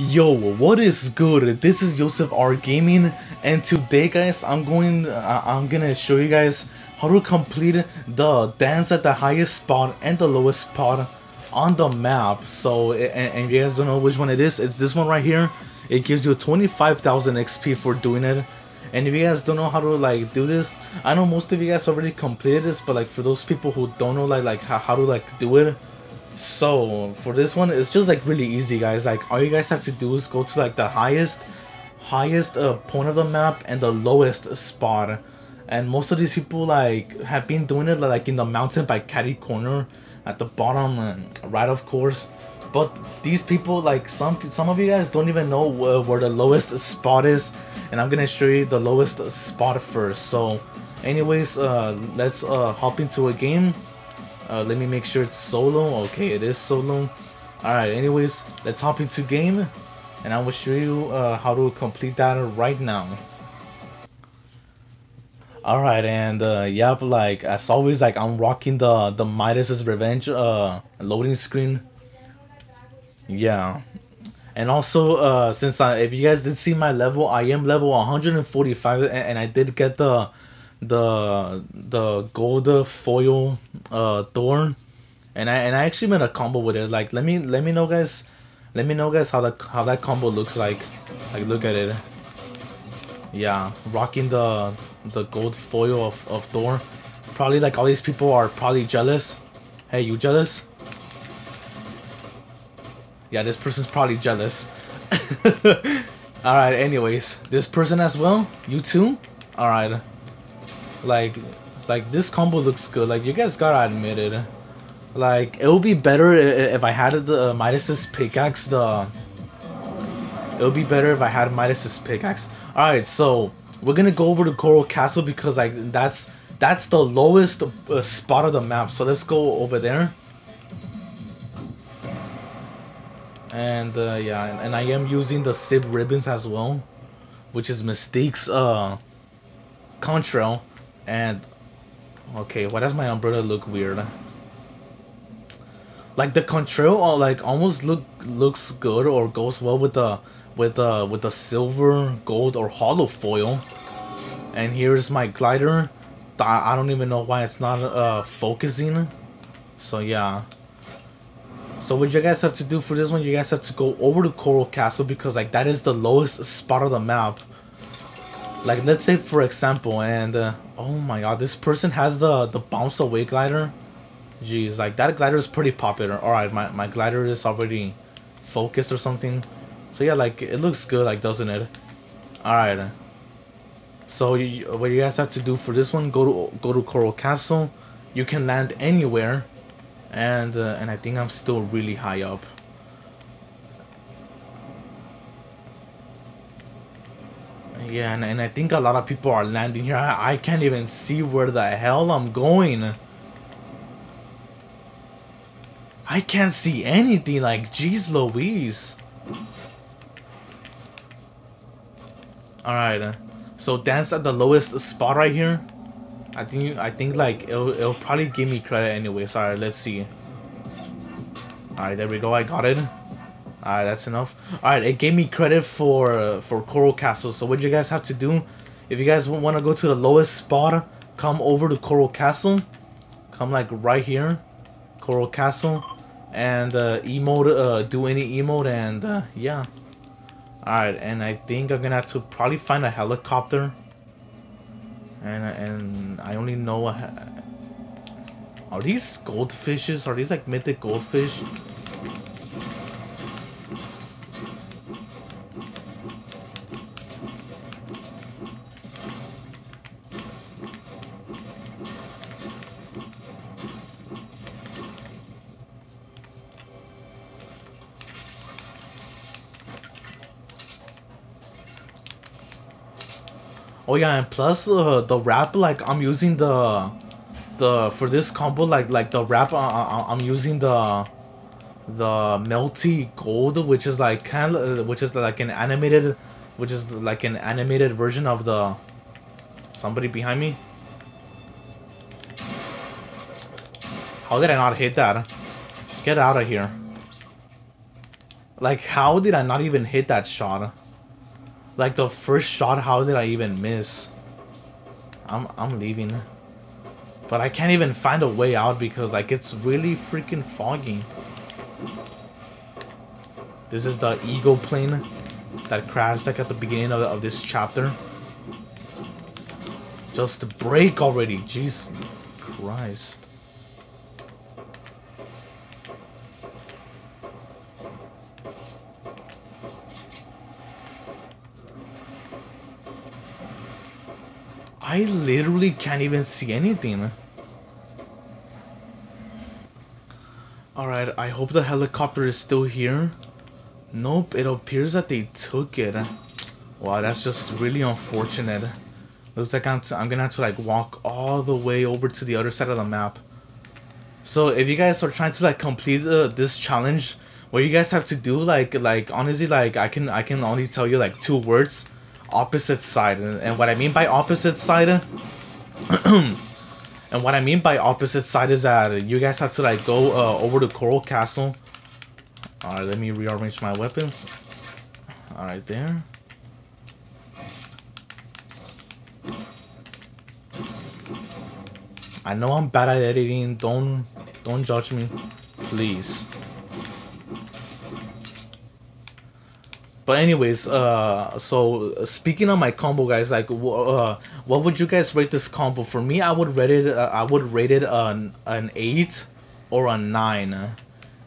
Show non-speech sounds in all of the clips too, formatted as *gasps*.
Yo, what is good? This is Johny R Gaming, and today, guys, I'm going. Uh, I'm gonna show you guys how to complete the dance at the highest spot and the lowest spot on the map. So, and, and you guys don't know which one it is. It's this one right here. It gives you 25,000 XP for doing it. And if you guys don't know how to like do this, I know most of you guys already completed this, but like for those people who don't know like like how, how to like do it, so for this one, it's just like really easy, guys. Like all you guys have to do is go to like the highest, highest uh, point of the map and the lowest spot. And most of these people like have been doing it like in the mountain by Catty Corner at the bottom and right, of course. But these people, like some some of you guys don't even know where, where the lowest spot is, and I'm gonna show you the lowest spot first. So, anyways, uh, let's uh, hop into a game. Uh, let me make sure it's solo. Okay, it is solo. Alright, anyways, let's hop into game. And I will show you uh, how to complete that right now. Alright, and uh, yep, like as always, like I'm rocking the, the Midas's Revenge uh, loading screen. Yeah. And also, uh, since I, if you guys did see my level, I am level 145 and, and I did get the the the gold foil uh thorn. And I and I actually made a combo with it. Like let me let me know guys. Let me know guys how that how that combo looks like. Like look at it. Yeah rocking the the gold foil of, of Thor probably like all these people are probably jealous. Hey you jealous? Yeah this person's probably jealous. *laughs* Alright anyways. This person as well? You too? Alright like, like this combo looks good. Like you guys gotta admit it. Like it would be better if I had the uh, Midas's pickaxe. The it would be better if I had Midas's pickaxe. All right, so we're gonna go over to Coral Castle because like that's that's the lowest uh, spot of the map. So let's go over there. And uh, yeah, and, and I am using the Sib ribbons as well, which is Mystique's uh, contrail. And okay, why does my umbrella look weird? Like the control, uh, like almost look looks good or goes well with the with the with the silver, gold, or hollow foil. And here's my glider. I don't even know why it's not uh focusing. So yeah. So what you guys have to do for this one, you guys have to go over to Coral Castle because like that is the lowest spot of the map. Like let's say for example, and uh, Oh my god, this person has the, the bounce away glider. Jeez, like that glider is pretty popular. Alright, my, my glider is already focused or something. So yeah, like it looks good, like doesn't it? Alright. So you, what you guys have to do for this one, go to go to Coral Castle. You can land anywhere. And uh, and I think I'm still really high up. Yeah, and, and I think a lot of people are landing here. I, I can't even see where the hell I'm going. I can't see anything, like, jeez Louise. Alright, uh, so dance at the lowest spot right here. I think, I think like, it'll, it'll probably give me credit anyway. Sorry, let's see. Alright, there we go, I got it. Alright, that's enough. Alright, it gave me credit for uh, for Coral Castle. So what you guys have to do, if you guys want to go to the lowest spot, come over to Coral Castle. Come like right here, Coral Castle, and uh, emote, uh, do any emote, and uh, yeah. Alright, and I think I'm gonna have to probably find a helicopter. And and I only know. Are these goldfishes? Are these like mythic goldfish? Oh yeah, and plus uh, the wrap like I'm using the the for this combo like like the wrap uh, uh, I'm using the the melty gold which is like kind of which is like an animated which is like an animated version of the somebody behind me. How did I not hit that? Get out of here. Like, how did I not even hit that shot? Like, the first shot, how did I even miss? I'm, I'm leaving. But I can't even find a way out because, like, it's really freaking foggy. This is the ego plane that crashed, like, at the beginning of, of this chapter. Just break already, jeez Christ. I literally can't even see anything. Alright, I hope the helicopter is still here. Nope, it appears that they took it. Wow, that's just really unfortunate. Looks like I'm, I'm gonna have to like walk all the way over to the other side of the map. So if you guys are trying to like complete uh, this challenge, what you guys have to do like like honestly like I can I can only tell you like two words opposite side. And, and what I mean by opposite side, *clears throat* and what I mean by opposite side is that you guys have to like go uh, over to Coral Castle. Alright, let me rearrange my weapons. Alright, there. I know I'm bad at editing. Don't don't judge me, please. But anyways, uh, so speaking of my combo, guys, like, uh, what would you guys rate this combo? For me, I would rate it. Uh, I would rate it an an eight or a nine.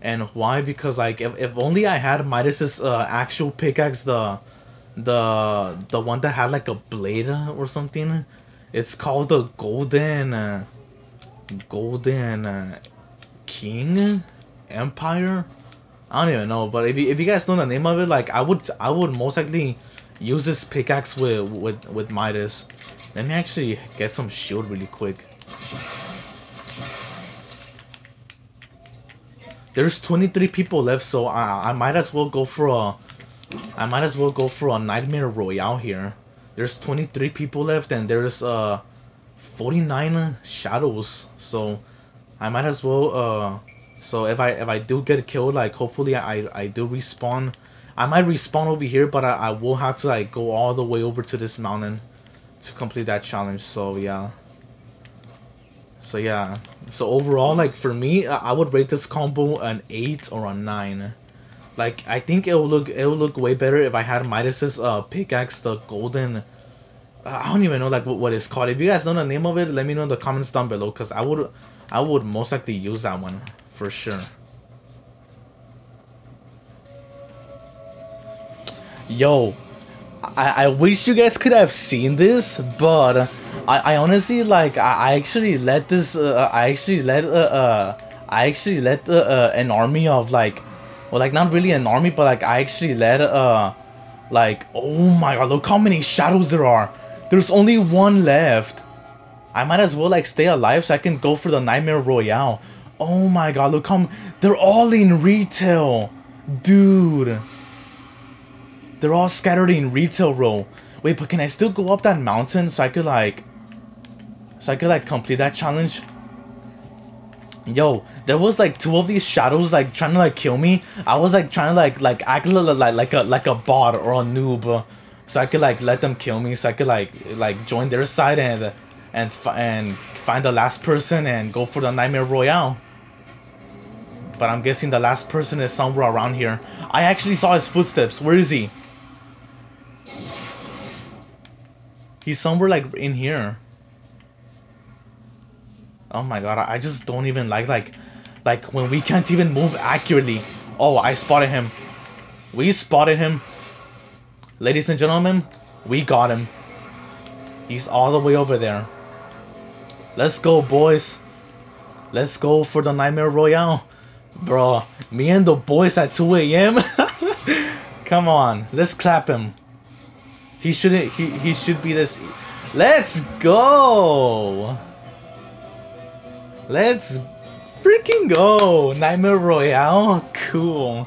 And why? Because like, if, if only I had Midas's uh, actual pickaxe, the the the one that had like a blade or something. It's called the Golden uh, Golden uh, King Empire. I don't even know, but if you, if you guys know the name of it, like I would I would most likely use this pickaxe with with with Midas. Let me actually get some shield really quick. There's 23 people left, so I I might as well go for a I might as well go for a nightmare royale here. There's 23 people left, and there's uh 49 shadows, so I might as well uh so if I if I do get killed, like hopefully I I do respawn. I might respawn over here, but I, I will have to like go all the way over to this mountain to complete that challenge. So yeah. So yeah. So overall, like for me, I would rate this combo an eight or a nine. Like I think it will look it will look way better if I had Midas's uh pickaxe, the golden. I don't even know like what, what it's called. If you guys know the name of it, let me know in the comments down below. Cause I would I would most likely use that one for sure. Yo, I, I wish you guys could have seen this, but I, I honestly like I, I actually let this uh, I actually let uh, uh I actually let uh, uh, an army of like well like not really an army but like I actually let uh like oh my god look how many shadows there are. There's only one left. I might as well like stay alive so I can go for the nightmare royale Oh my god, look how they're all in retail. Dude. They're all scattered in retail row. Wait, but can I still go up that mountain so I could like so I could like complete that challenge? Yo, there was like two of these shadows like trying to like kill me. I was like trying to like like act like like a like a bot or a noob, so I could like let them kill me. So I could like like join their side and and and find the last person and go for the nightmare royale but I'm guessing the last person is somewhere around here. I actually saw his footsteps. Where is he? He's somewhere like in here. Oh my god, I just don't even like like like when we can't even move accurately. Oh, I spotted him. We spotted him. Ladies and gentlemen, we got him. He's all the way over there. Let's go, boys. Let's go for the Nightmare Royale. Bro, me and the boys at 2 a.m. *laughs* Come on, let's clap him. He shouldn't. He he should be this. Let's go. Let's freaking go. Nightmare Royale, cool.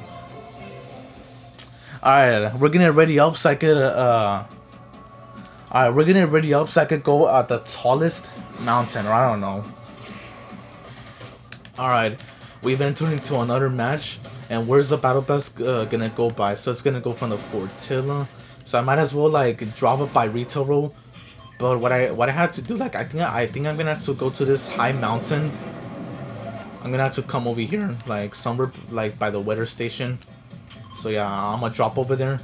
Alright, we're gonna ready up so I could, uh... Alright, we're gonna ready up so I could go at the tallest mountain, or I don't know. Alright, we've entered into another match. And where's the battle pass uh, gonna go by? So it's gonna go from the Fortilla. So I might as well like drop it by retail row. But what I what I have to do, like I think I think I'm gonna have to go to this high mountain. I'm gonna have to come over here, like somewhere like by the weather station. So yeah, I'm gonna drop over there.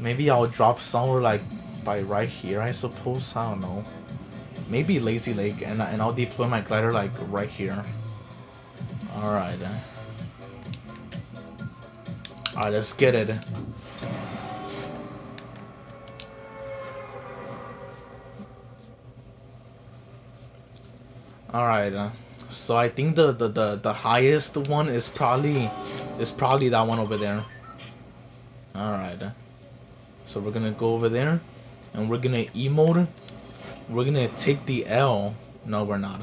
Maybe I'll drop somewhere like by right here, I suppose. I don't know. Maybe Lazy Lake, and and I'll deploy my glider like right here. All right. Alright, let's get it. Alright, uh, so I think the, the, the, the highest one is probably is probably that one over there. Alright. Uh, so we're gonna go over there and we're gonna emote. We're gonna take the L. No, we're not.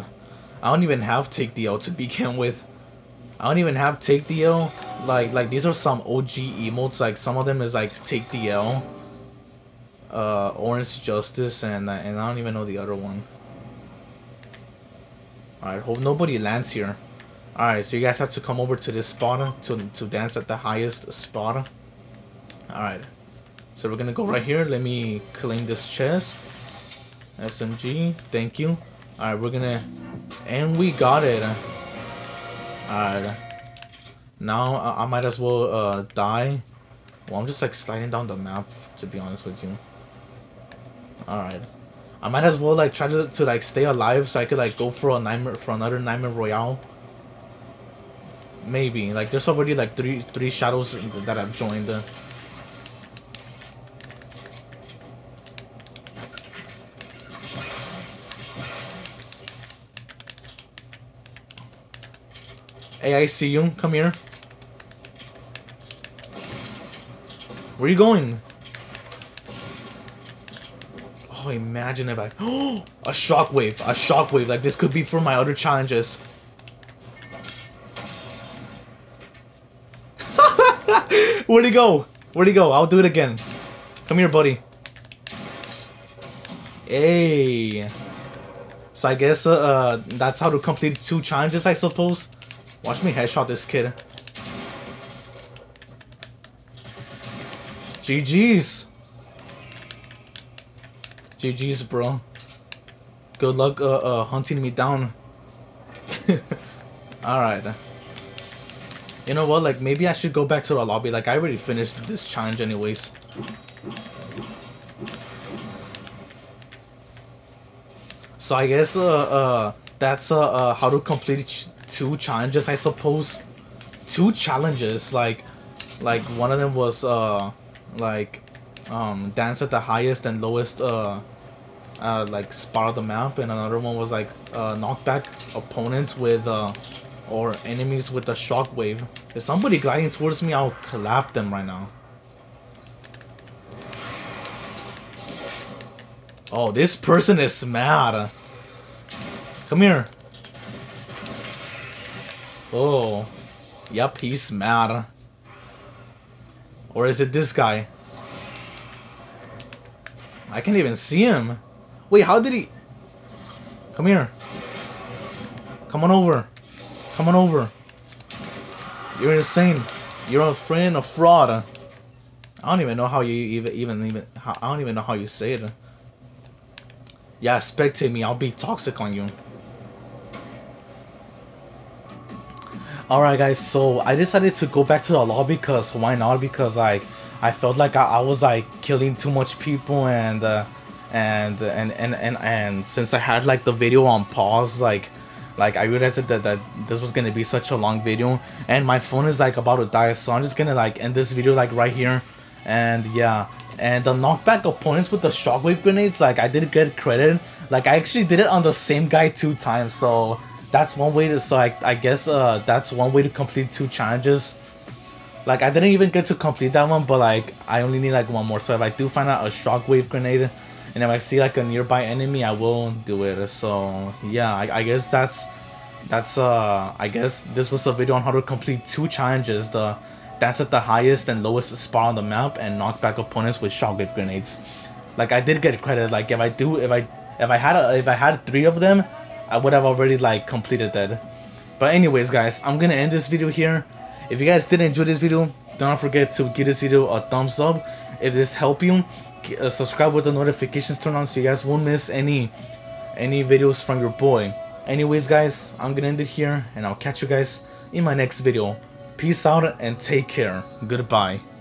I don't even have take the L to begin *laughs* with. I don't even have take the L. Like, like these are some OG emotes. Like some of them is like take the L, uh, Orange Justice, and uh, and I don't even know the other one. All right, hope nobody lands here. All right, so you guys have to come over to this spot to to dance at the highest spot. All right, so we're gonna go right here. Let me claim this chest. SMG, thank you. All right, we're gonna, and we got it. Alright. Now I, might as well uh, die. Well, I'm just like sliding down the map, to be honest with you. Alright. I might as well like try to, to like stay alive so I could like go for a nightmare for another nightmare royale. Maybe like there's already like three three shadows that have joined. Uh, Hey, I see you. Come here. Where are you going? Oh, imagine if I... Oh, *gasps* a shockwave. A shockwave. Like, this could be for my other challenges. *laughs* Where'd he go? Where'd he go? I'll do it again. Come here, buddy. Hey. So I guess uh, uh, that's how to complete two challenges, I suppose. Watch me headshot this kid. GG's. GG's, bro. Good luck uh, uh, hunting me down. *laughs* Alright. You know what, like, maybe I should go back to the lobby. Like, I already finished this challenge anyways. So I guess, uh, uh, that's, uh, uh how to complete two challenges, I suppose. Two challenges, like, like one of them was uh, like, um, dance at the highest and lowest uh, uh, like spot of the map, and another one was like uh, knockback opponents with uh, or enemies with a shockwave. If somebody gliding towards me, I'll clap them right now. Oh, this person is mad. Come here. Oh. Yep, he's mad. Or is it this guy? I can't even see him. Wait, how did he... Come here. Come on over. Come on over. You're insane. You're a friend, a fraud. I don't even know how you even even even. I don't even know how you say it. Yeah, spectate me. I'll be toxic on you. Alright guys, so I decided to go back to the lobby because why not? Because like I felt like I, I was like killing too much people and uh, and and and and and since I had like the video on pause like like I realized that, that this was gonna be such a long video and my phone is like about to die so I'm just gonna like end this video like right here. And yeah. And the knockback opponents with the shockwave grenades like I did get credit like I actually did it on the same guy two times so that's one way to so I, I guess uh that's one way to complete two challenges. Like I didn't even get to complete that one but like I only need like one more. So if I do find out a shockwave grenade and if I see like a nearby enemy I will do it. So yeah I, I guess that's that's uh I guess this was a video on how to complete two challenges. The that's at the highest and lowest spot on the map and knock back opponents with shockwave grenades. Like I did get credit. Like if I do if I if I had a, if I had three of them I would have already like completed that. But anyways, guys, I'm gonna end this video here. If you guys did enjoy this video, don't forget to give this video a thumbs up. If this helped you, uh, subscribe with the notifications turned on so you guys won't miss any any videos from your boy. Anyways, guys, I'm gonna end it here, and I'll catch you guys in my next video. Peace out and take care. Goodbye.